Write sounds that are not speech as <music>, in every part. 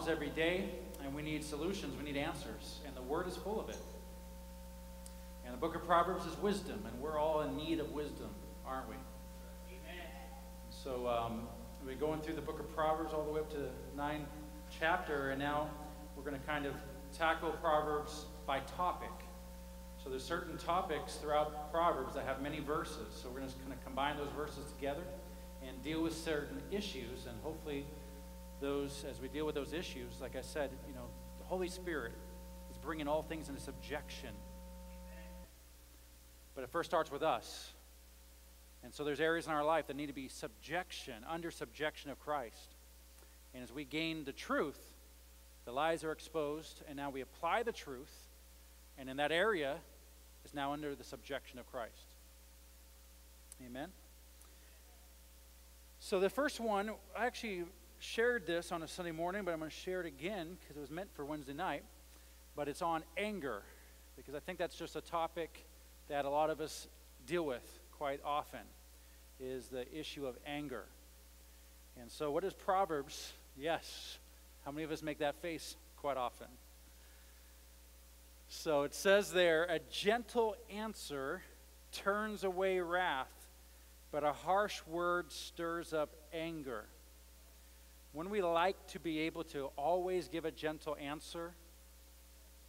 problems every day, and we need solutions, we need answers, and the Word is full of it. And the book of Proverbs is wisdom, and we're all in need of wisdom, aren't we? Amen. So um, we're going through the book of Proverbs all the way up to the ninth chapter, and now we're going to kind of tackle Proverbs by topic. So there's certain topics throughout Proverbs that have many verses. So we're going to kind of combine those verses together and deal with certain issues, and hopefully those, as we deal with those issues, like I said, you know, the Holy Spirit is bringing all things into subjection. But it first starts with us. And so there's areas in our life that need to be subjection, under subjection of Christ. And as we gain the truth, the lies are exposed, and now we apply the truth, and in that area is now under the subjection of Christ. Amen. So the first one, actually shared this on a Sunday morning, but I'm going to share it again because it was meant for Wednesday night. But it's on anger, because I think that's just a topic that a lot of us deal with quite often, is the issue of anger. And so, what is Proverbs? Yes. How many of us make that face quite often? So it says there, a gentle answer turns away wrath, but a harsh word stirs up anger. When we like to be able to always give a gentle answer,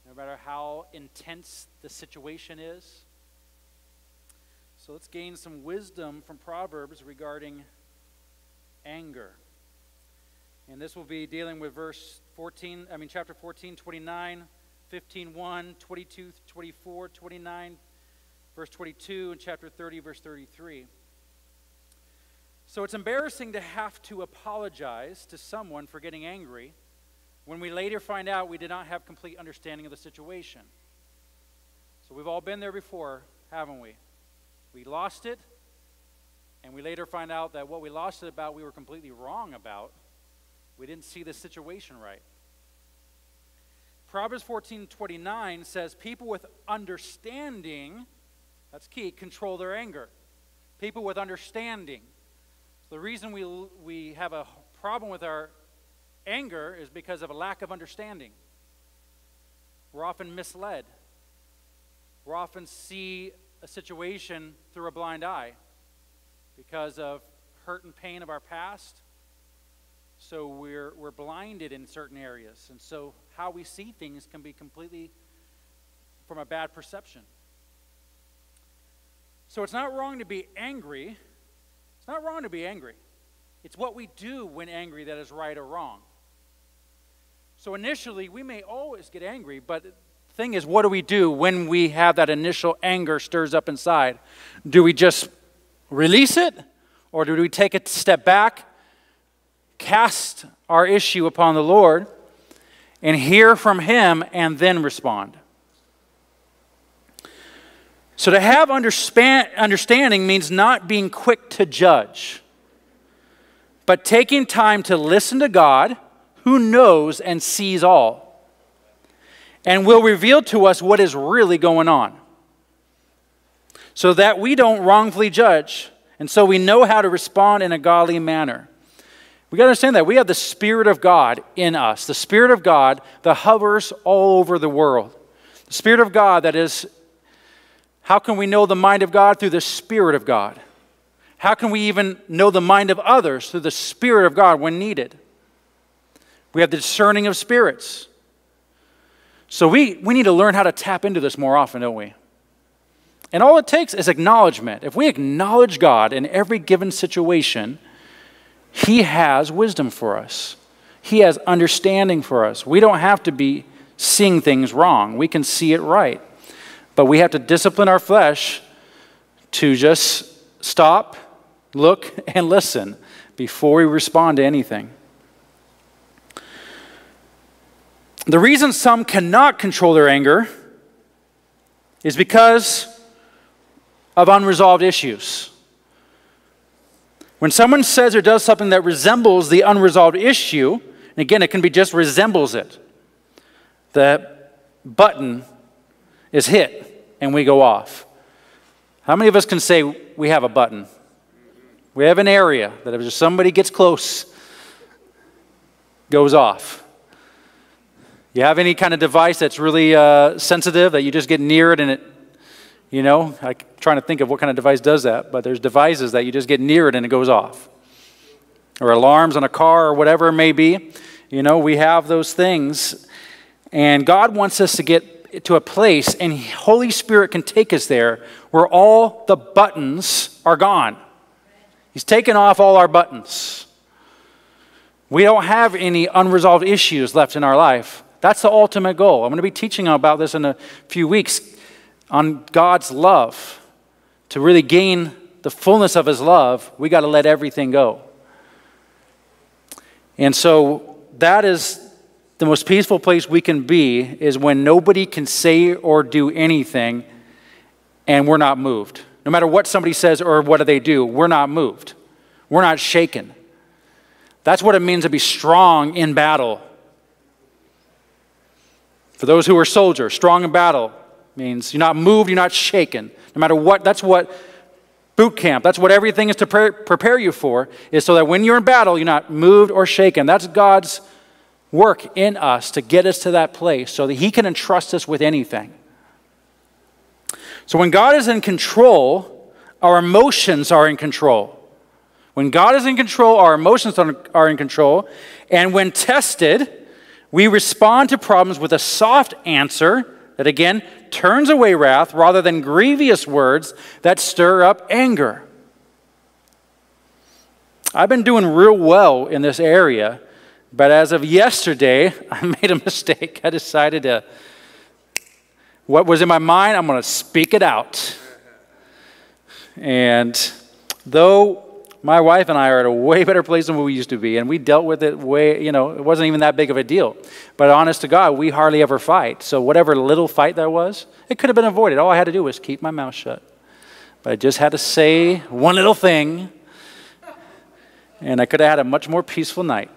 no matter how intense the situation is. So let's gain some wisdom from Proverbs regarding anger. And this will be dealing with verse 14, I mean, chapter 14, 29, 15, 1, 22, 24, 29, verse 22, and chapter 30, verse 33. So it's embarrassing to have to apologize to someone for getting angry when we later find out we did not have complete understanding of the situation. So we've all been there before, haven't we? We lost it, and we later find out that what we lost it about we were completely wrong about. We didn't see the situation right. Proverbs 14:29 says people with understanding, that's key, control their anger. People with understanding the reason we, we have a problem with our anger is because of a lack of understanding. We're often misled. We're often see a situation through a blind eye because of hurt and pain of our past. So we're, we're blinded in certain areas. And so how we see things can be completely from a bad perception. So it's not wrong to be angry it's not wrong to be angry. It's what we do when angry that is right or wrong. So initially, we may always get angry, but the thing is, what do we do when we have that initial anger stirs up inside? Do we just release it, or do we take a step back, cast our issue upon the Lord, and hear from Him, and then respond? So to have understanding means not being quick to judge, but taking time to listen to God who knows and sees all and will reveal to us what is really going on so that we don't wrongfully judge and so we know how to respond in a godly manner. We got to understand that we have the Spirit of God in us, the Spirit of God that hovers all over the world, the Spirit of God that is how can we know the mind of God? Through the Spirit of God. How can we even know the mind of others? Through the Spirit of God when needed. We have the discerning of spirits. So we, we need to learn how to tap into this more often, don't we? And all it takes is acknowledgement. If we acknowledge God in every given situation, He has wisdom for us, He has understanding for us. We don't have to be seeing things wrong, we can see it right. But we have to discipline our flesh to just stop, look, and listen before we respond to anything. The reason some cannot control their anger is because of unresolved issues. When someone says or does something that resembles the unresolved issue, and again, it can be just resembles it, the button is hit and we go off. How many of us can say we have a button? We have an area that if somebody gets close, goes off. You have any kind of device that's really uh, sensitive that you just get near it and it, you know, I'm trying to think of what kind of device does that, but there's devices that you just get near it and it goes off. Or alarms on a car or whatever it may be. You know, we have those things. And God wants us to get to a place, and Holy Spirit can take us there where all the buttons are gone. He's taken off all our buttons. We don't have any unresolved issues left in our life. That's the ultimate goal. I'm going to be teaching about this in a few weeks on God's love. To really gain the fullness of His love, we got to let everything go. And so that is the most peaceful place we can be is when nobody can say or do anything and we're not moved. No matter what somebody says or what do they do, we're not moved. We're not shaken. That's what it means to be strong in battle. For those who are soldiers, strong in battle means you're not moved, you're not shaken. No matter what, that's what boot camp, that's what everything is to pre- prepare you for, is so that when you're in battle, you're not moved or shaken. That's God's work in us to get us to that place so that He can entrust us with anything. So when God is in control, our emotions are in control. When God is in control, our emotions are in control. And when tested, we respond to problems with a soft answer that again turns away wrath rather than grievous words that stir up anger. I've been doing real well in this area, but as of yesterday, <laughs> I made a mistake. I decided to, what was in my mind, I'm going to speak it out. And though my wife and I are at a way better place than we used to be, and we dealt with it way, you know, it wasn't even that big of a deal. But honest to God, we hardly ever fight. So whatever little fight there was, it could have been avoided. All I had to do was keep my mouth shut. But I just had to say one little thing, and I could have had a much more peaceful night.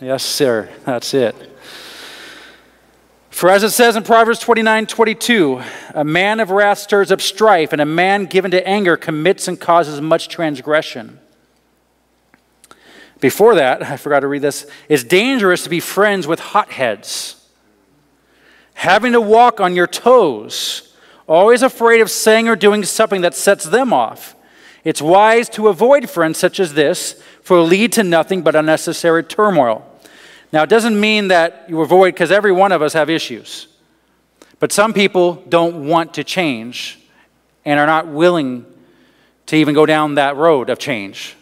Yes, sir. That's it. For as it says in Proverbs 29 22, a man of wrath stirs up strife, and a man given to anger commits and causes much transgression. Before that, <laughs> I forgot to read this, it's dangerous to be friends with hotheads, having to walk on your toes, always afraid of saying or doing something that sets them off. It's wise to avoid friends such as this, for it will lead to nothing but unnecessary turmoil. Now, it doesn't mean that you avoid, because every one of us have issues. But some people don't want to change and are not willing to even go down that road of change.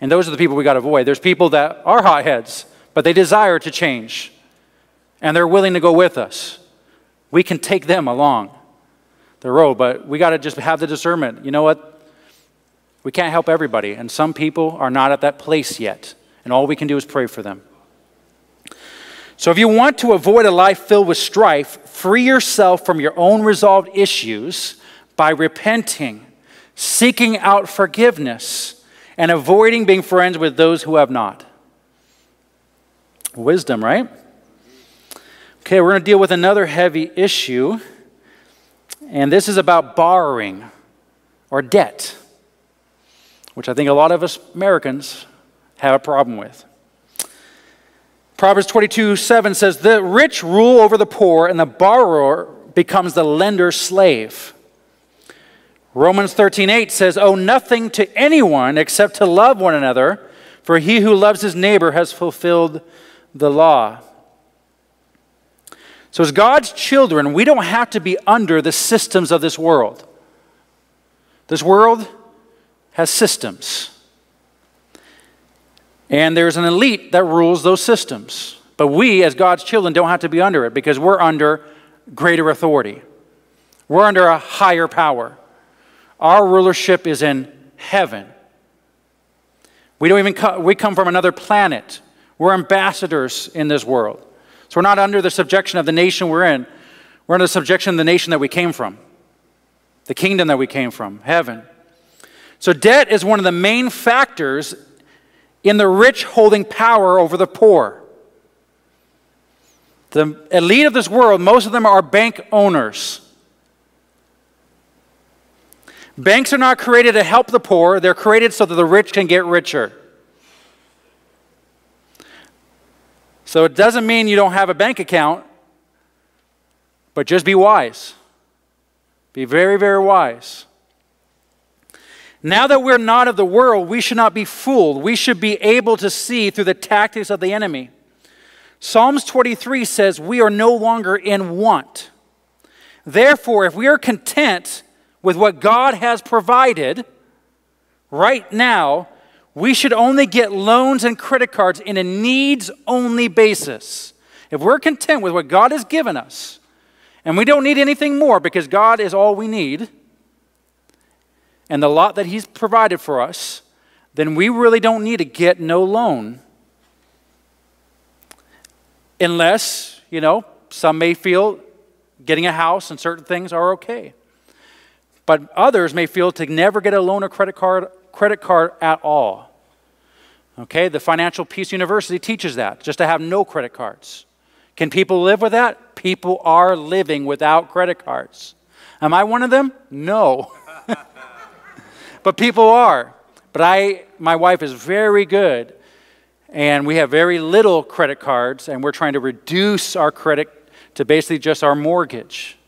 And those are the people we got to avoid. There's people that are hotheads, but they desire to change. And they're willing to go with us. We can take them along the road, but we got to just have the discernment. You know what? We can't help everybody, and some people are not at that place yet. And all we can do is pray for them. So, if you want to avoid a life filled with strife, free yourself from your own resolved issues by repenting, seeking out forgiveness, and avoiding being friends with those who have not. Wisdom, right? Okay, we're going to deal with another heavy issue, and this is about borrowing or debt, which I think a lot of us Americans have a problem with. Proverbs 22 7 says, The rich rule over the poor, and the borrower becomes the lender's slave. Romans 13 8 says, Owe nothing to anyone except to love one another, for he who loves his neighbor has fulfilled the law. So, as God's children, we don't have to be under the systems of this world. This world has systems. And there's an elite that rules those systems. But we, as God's children, don't have to be under it because we're under greater authority. We're under a higher power. Our rulership is in heaven. We don't even co- we come from another planet. We're ambassadors in this world. So we're not under the subjection of the nation we're in. We're under the subjection of the nation that we came from, the kingdom that we came from, heaven. So debt is one of the main factors in the rich holding power over the poor. The elite of this world, most of them are bank owners. Banks are not created to help the poor, they're created so that the rich can get richer. So it doesn't mean you don't have a bank account, but just be wise. Be very, very wise. Now that we're not of the world, we should not be fooled. We should be able to see through the tactics of the enemy. Psalms 23 says, We are no longer in want. Therefore, if we are content with what God has provided right now, we should only get loans and credit cards in a needs only basis. If we're content with what God has given us, and we don't need anything more because God is all we need, and the lot that He's provided for us, then we really don't need to get no loan. Unless, you know, some may feel getting a house and certain things are okay. But others may feel to never get a loan or credit card credit card at all. Okay, the Financial Peace University teaches that, just to have no credit cards. Can people live with that? People are living without credit cards. Am I one of them? No. <laughs> but people are. But I, my wife is very good, and we have very little credit cards, and we're trying to reduce our credit to basically just our mortgage.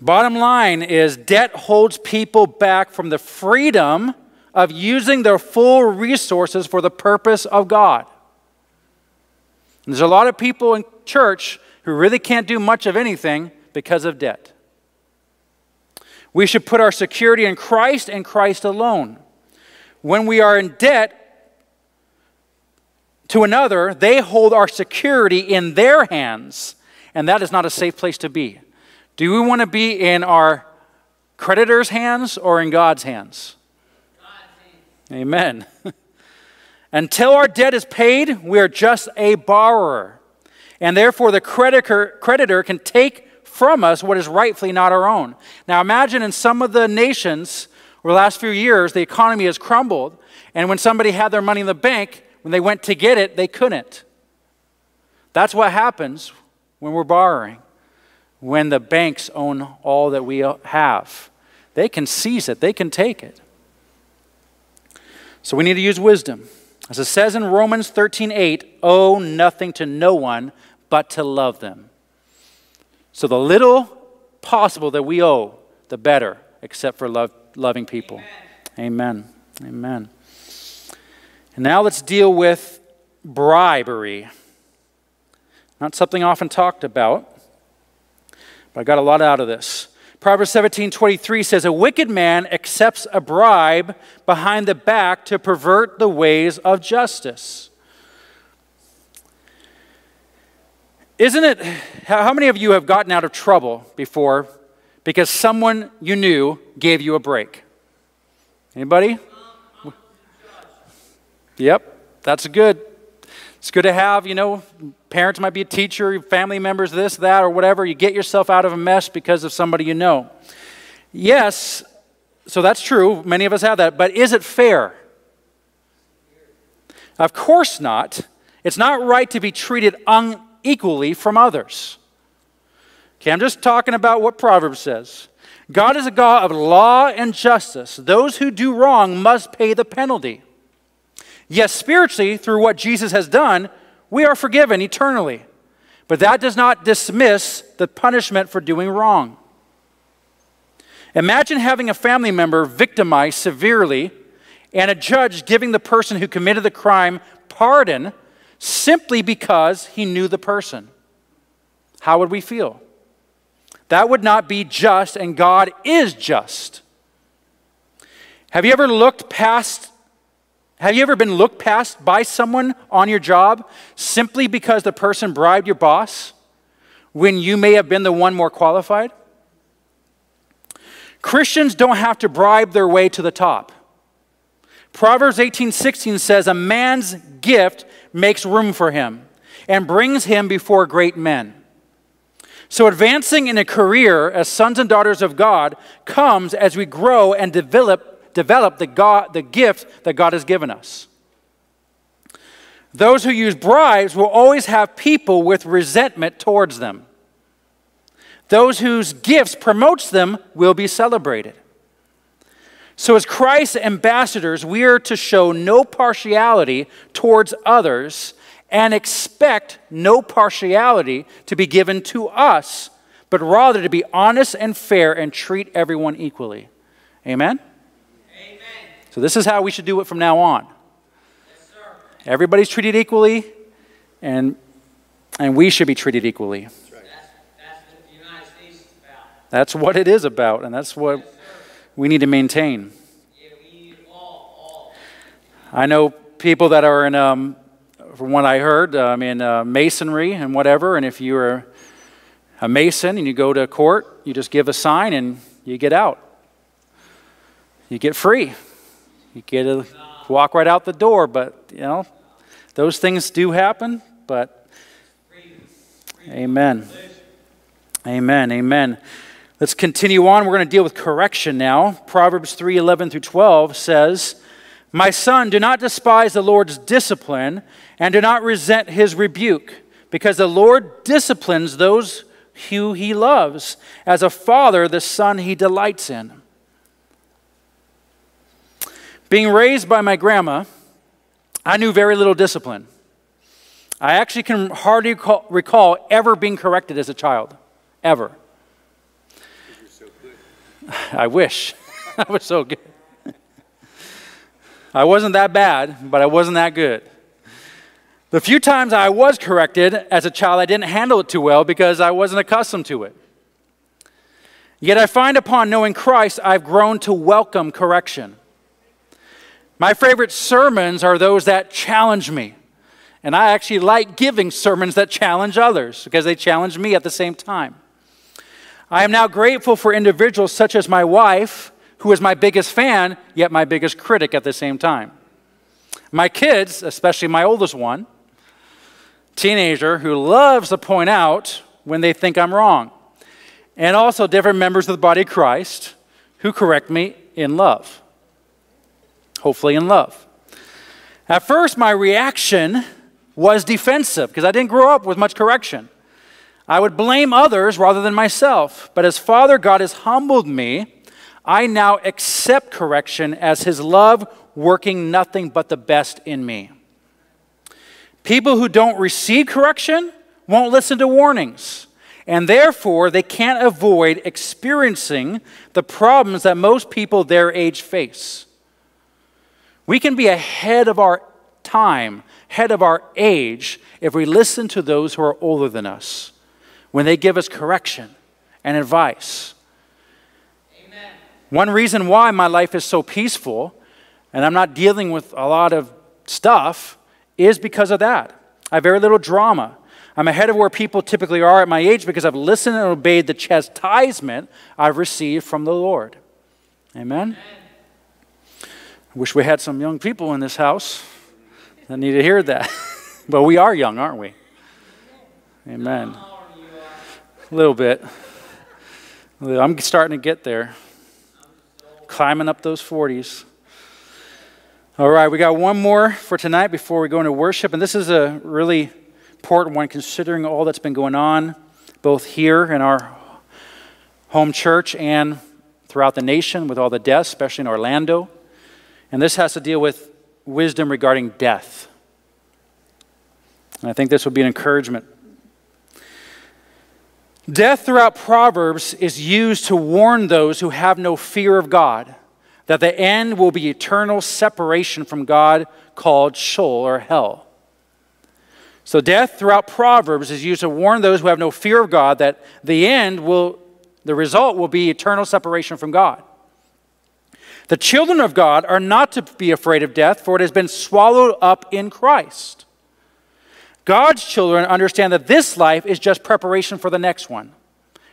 Bottom line is debt holds people back from the freedom of using their full resources for the purpose of God. And there's a lot of people in church who really can't do much of anything because of debt. We should put our security in Christ and Christ alone. When we are in debt to another, they hold our security in their hands, and that is not a safe place to be. Do we want to be in our creditor's hands or in God's hands? God's Amen. <laughs> Until our debt is paid, we are just a borrower. And therefore, the creditor, creditor can take from us what is rightfully not our own. Now, imagine in some of the nations over the last few years, the economy has crumbled. And when somebody had their money in the bank, when they went to get it, they couldn't. That's what happens when we're borrowing when the banks own all that we have. They can seize it, they can take it. So we need to use wisdom. As it says in Romans 13 8, owe nothing to no one but to love them. So the little possible that we owe, the better, except for love, loving people. Amen. Amen. Amen. And now let's deal with bribery. Not something often talked about. But I got a lot out of this. Proverbs 17 23 says, A wicked man accepts a bribe behind the back to pervert the ways of justice. Isn't it, how many of you have gotten out of trouble before because someone you knew gave you a break? Anybody? Yep, that's good. It's good to have, you know, parents might be a teacher, family members, this, that, or whatever. You get yourself out of a mess because of somebody you know. Yes, so that's true. Many of us have that. But is it fair? Of course not. It's not right to be treated unequally from others. Okay, I'm just talking about what Proverbs says. God is a God of law and justice. Those who do wrong must pay the penalty. Yes, spiritually, through what Jesus has done, we are forgiven eternally. But that does not dismiss the punishment for doing wrong. Imagine having a family member victimized severely and a judge giving the person who committed the crime pardon simply because he knew the person. How would we feel? That would not be just, and God is just. Have you ever looked past have you ever been looked past by someone on your job simply because the person bribed your boss when you may have been the one more qualified? Christians don't have to bribe their way to the top. Proverbs 18:16 says a man's gift makes room for him and brings him before great men. So advancing in a career as sons and daughters of God comes as we grow and develop develop the, God, the gift that God has given us. Those who use bribes will always have people with resentment towards them. Those whose gifts promotes them will be celebrated. So, as Christ's ambassadors, we are to show no partiality towards others and expect no partiality to be given to us, but rather to be honest and fair and treat everyone equally. Amen? Amen. So, this is how we should do it from now on. Yes, Everybody's treated equally, and, and we should be treated equally. That's, right. that's, that's, that's what it is about, and that's what. We need to maintain. I know people that are in, um, from what I heard, um, in uh, masonry and whatever, and if you're a mason and you go to court, you just give a sign and you get out. You get free. You get to walk right out the door, but, you know, those things do happen, but amen. Amen. Amen. Let's continue on. We're going to deal with correction now. Proverbs 3 11 through 12 says, My son, do not despise the Lord's discipline, and do not resent his rebuke, because the Lord disciplines those who he loves, as a father the son he delights in. Being raised by my grandma, I knew very little discipline. I actually can hardly recall ever being corrected as a child, ever. <sighs> I wish. <laughs> I was so good. I wasn't that bad, but I wasn't that good. The few times I was corrected as a child, I didn't handle it too well because I wasn't accustomed to it. Yet I find upon knowing Christ, I've grown to welcome correction. My favorite sermons are those that challenge me. And I actually like giving sermons that challenge others because they challenge me at the same time. I am now grateful for individuals such as my wife, who is my biggest fan, yet my biggest critic at the same time. My kids, especially my oldest one, teenager, who loves to point out when they think I'm wrong. And also different members of the body of Christ who correct me in love. Hopefully, in love. At first, my reaction was defensive because I didn't grow up with much correction. I would blame others rather than myself. But as Father God has humbled me, I now accept correction as His love working nothing but the best in me. People who don't receive correction won't listen to warnings, and therefore they can't avoid experiencing the problems that most people their age face. We can be ahead of our time, ahead of our age, if we listen to those who are older than us when they give us correction and advice. Amen. One reason why my life is so peaceful and I'm not dealing with a lot of stuff is because of that. I have very little drama. I'm ahead of where people typically are at my age because I've listened and obeyed the chastisement I've received from the Lord. Amen? Amen. I wish we had some young people in this house that need to hear that. <laughs> but we are young, aren't we? Amen. A little bit. I'm starting to get there. Climbing up those 40s. All right, we got one more for tonight before we go into worship. And this is a really important one considering all that's been going on, both here in our home church and throughout the nation with all the deaths, especially in Orlando. And this has to deal with wisdom regarding death. And I think this will be an encouragement Death throughout Proverbs is used to warn those who have no fear of God that the end will be eternal separation from God called Sheol or hell. So, death throughout Proverbs is used to warn those who have no fear of God that the end will, the result will be eternal separation from God. The children of God are not to be afraid of death, for it has been swallowed up in Christ. God's children understand that this life is just preparation for the next one.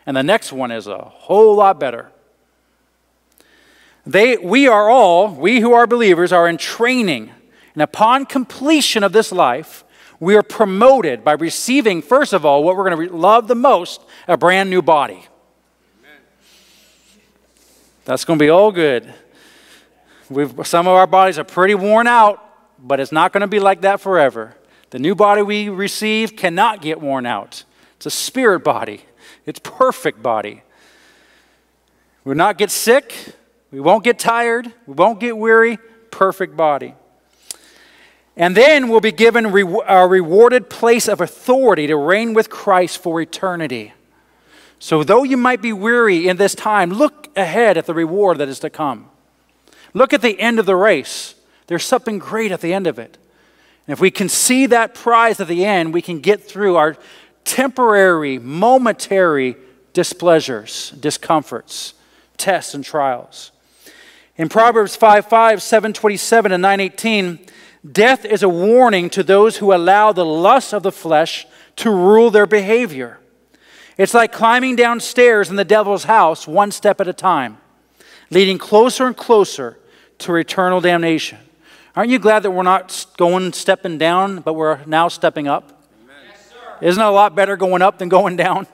And the next one is a whole lot better. They, we are all, we who are believers, are in training. And upon completion of this life, we are promoted by receiving, first of all, what we're going to love the most a brand new body. Amen. That's going to be all good. We've, some of our bodies are pretty worn out, but it's not going to be like that forever. The new body we receive cannot get worn out. It's a spirit body, it's perfect body. We will not get sick, We won't get tired. We won't get weary. Perfect body. And then we'll be given a rewarded place of authority to reign with Christ for eternity. So, though you might be weary in this time, look ahead at the reward that is to come. Look at the end of the race. There's something great at the end of it. And if we can see that prize at the end, we can get through our temporary, momentary displeasures, discomforts, tests, and trials. In Proverbs 5 5, 727, and 918, death is a warning to those who allow the lust of the flesh to rule their behavior. It's like climbing downstairs in the devil's house one step at a time, leading closer and closer to eternal damnation. Aren't you glad that we're not going stepping down, but we're now stepping up? Yes, Isn't it a lot better going up than going down?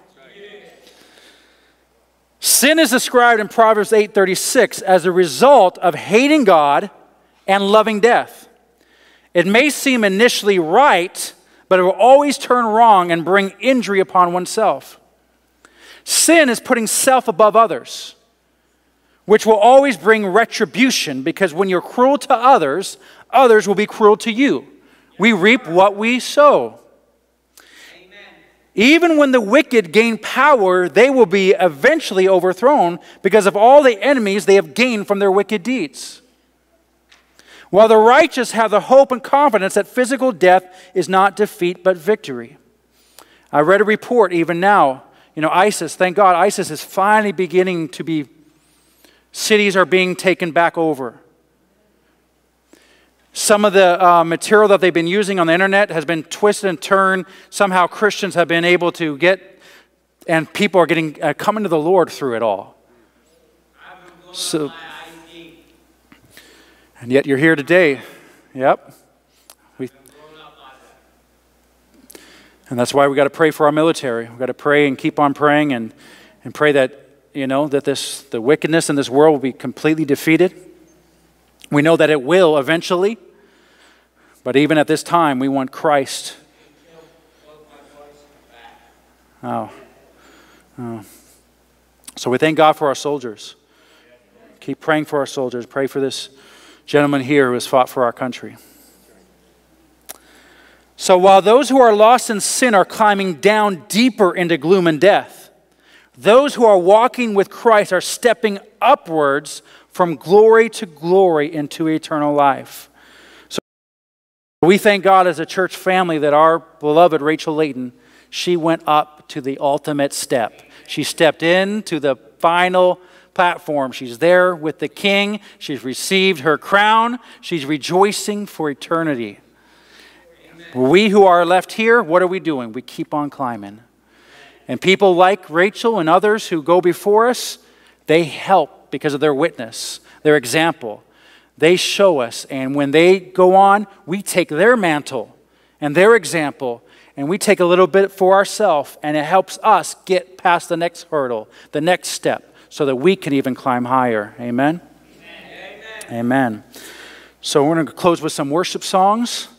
Sin is described in Proverbs 8:36 as a result of hating God and loving death. It may seem initially right, but it will always turn wrong and bring injury upon oneself. Sin is putting self above others, which will always bring retribution because when you're cruel to others, others will be cruel to you. We reap what we sow. Even when the wicked gain power, they will be eventually overthrown because of all the enemies they have gained from their wicked deeds. While the righteous have the hope and confidence that physical death is not defeat but victory. I read a report even now you know, ISIS, thank God, ISIS is finally beginning to be, cities are being taken back over. Some of the uh, material that they've been using on the internet has been twisted and turned. Somehow Christians have been able to get, and people are getting uh, coming to the Lord through it all. So, and yet you're here today. Yep. We, And that's why we got to pray for our military. We've got to pray and keep on praying and, and pray that, you know, that this, the wickedness in this world will be completely defeated. We know that it will eventually. But even at this time, we want Christ. Oh. oh. So we thank God for our soldiers. Keep praying for our soldiers. Pray for this gentleman here who has fought for our country. So while those who are lost in sin are climbing down deeper into gloom and death, those who are walking with Christ are stepping upwards from glory to glory into eternal life. So we thank God as a church family that our beloved Rachel Layton, she went up to the ultimate step. She stepped into the final platform. She's there with the king. She's received her crown. She's rejoicing for eternity. We who are left here, what are we doing? We keep on climbing. And people like Rachel and others who go before us, they help because of their witness, their example. They show us, and when they go on, we take their mantle and their example, and we take a little bit for ourselves, and it helps us get past the next hurdle, the next step, so that we can even climb higher. Amen? Amen. Amen. So we're going to close with some worship songs.